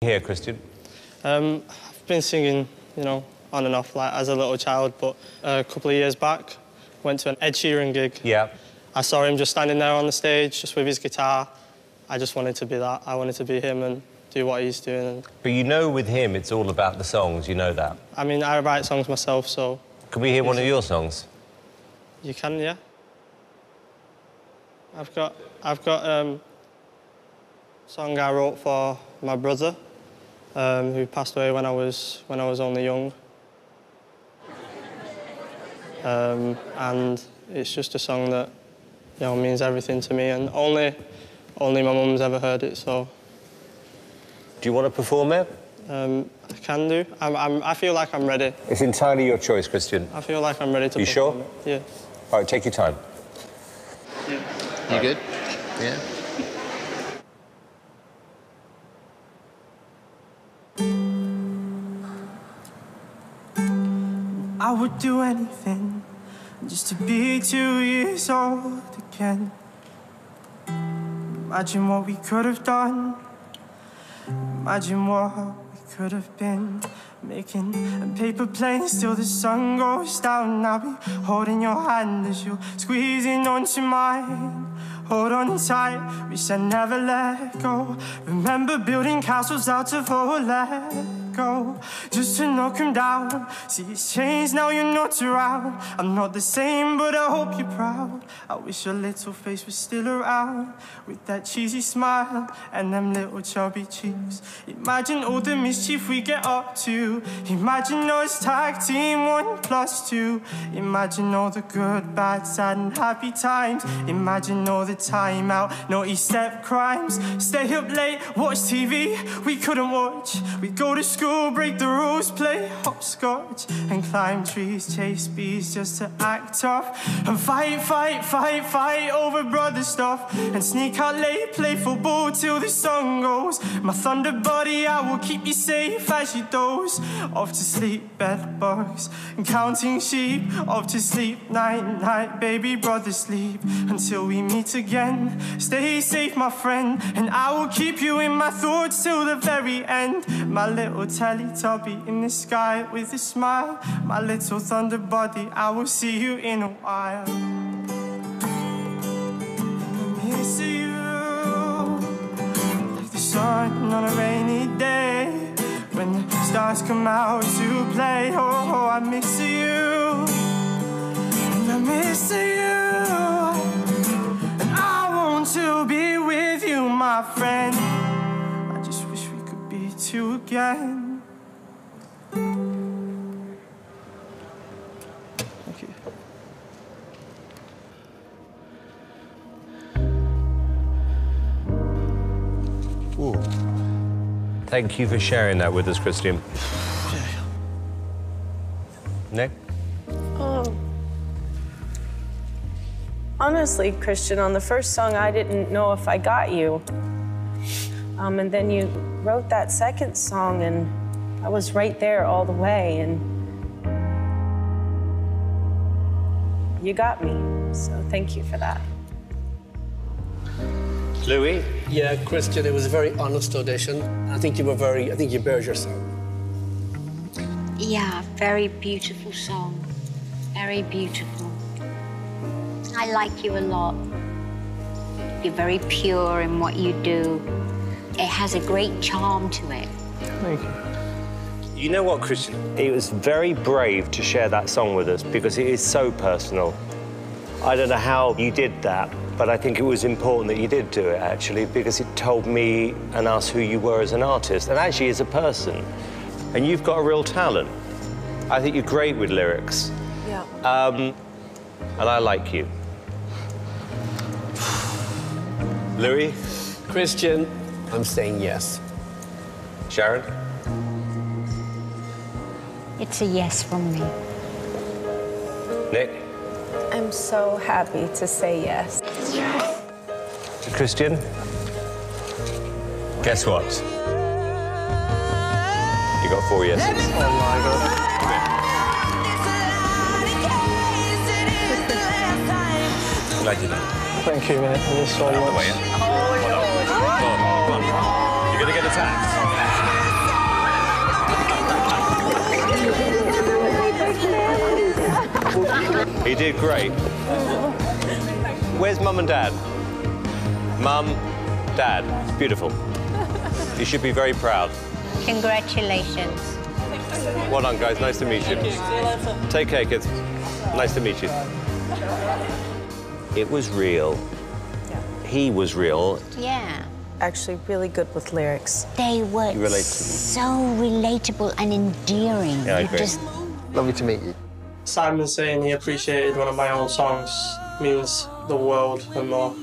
Here, Christian. Um, I've been singing, you know, on and off like as a little child, but a couple of years back, went to an Ed Sheeran gig. Yeah. I saw him just standing there on the stage, just with his guitar. I just wanted to be that. I wanted to be him and do what he's doing. And, But you know with him, it's all about the songs, you know that. I mean, I write songs myself, so Can we hear one of your songs? you can, yeah. I've got, I've got um, a song I wrote for my brother, um, who passed away when I was when I was only young. Um, and it's just a song that, you know, means everything to me, and only, only my mum's ever heard it, so Do you want to perform it? um, I can do. I'm, I'm, I feel like I'm ready. It's entirely your choice, Christian. I feel like I'm ready to. You sure? it. Yeah. All right, take your time. You good? Yeah. I would do anything just to be two years old again. Imagine what we could have done. Imagine what we could have been. Making paper planes till the sun goes down. I'll be holding your hand as you're squeezing onto mine. Hold on tight, wish I never let go. Remember building castles out of old Lego, just to knock him down. See, it's changed now, you're not around. I'm not the same, but I hope you're proud. I wish your little face was still around with that cheesy smile and them little chubby cheeks. Imagine all the mischief we get up to. Imagine us tag team one plus two. Imagine all the good, bad, sad, and happy times. Imagine all the time out, naughty step crimes. Stay up late, watch TV. We couldn't watch. We go to school, break the rules, play hopscotch, and climb trees, chase bees just to act tough. And fight, fight, fight, fight over brother stuff. And sneak out late, play football till the sun goes. My thunder body, I will keep you safe as you doze. Off to sleep, bed bugs, and counting sheep. Off to sleep, night, night, baby brother, sleep until we meet again. Stay safe, my friend, and I will keep you in my thoughts till the very end. My little Teletubby in the sky with a smile. My little thunder body, I will see you in a while. I miss you like the sun on a rainy day when the stars come out to play. Oh, oh I miss you, and I miss you, and I want to be with you, my friend. I just wish we could be two again. Thank you for sharing that with us, Christian. Nick? Oh. Honestly, Christian, on the first song, I didn't know if I got you. Um, and then you wrote that second song, and I was right there all the way, and you got me. So thank you for that. Louis? Yeah, Christian, it was a very honest audition. I think you were very, I think you bared yourself. Yeah, very beautiful song. Very beautiful. I like you a lot. You're very pure in what you do. It has a great charm to it. Thank you. You know what, Christian? It was very brave to share that song with us because it is so personal. I don't know how you did that, but I think it was important that you did do it, actually, because it told me and us who you were as an artist and actually as a person. And you've got a real talent. I think you're great with lyrics. Yeah. Um, and I like you. Louis? Christian, I'm saying yes. Sharon? It's a yes from me. Nick? I'm so happy to say yes. Yes. Christian? Guess what? You got four yeses. Oh my god. Glad you did. Thank you, mate. Thank you so much. Come on, come on. You're gonna get attacked. You did great. Where's mum and dad? Mum, dad. Beautiful. You should be very proud. Congratulations. Well done, guys. Nice to meet you. Take care, kids. Nice to meet you. It was real. He was real. Yeah. Actually, really good with lyrics. They were You relate to them. so relatable and endearing. Yeah, I agree. just Lovely to meet you. Simon saying he appreciated one of my old songs means the world and more.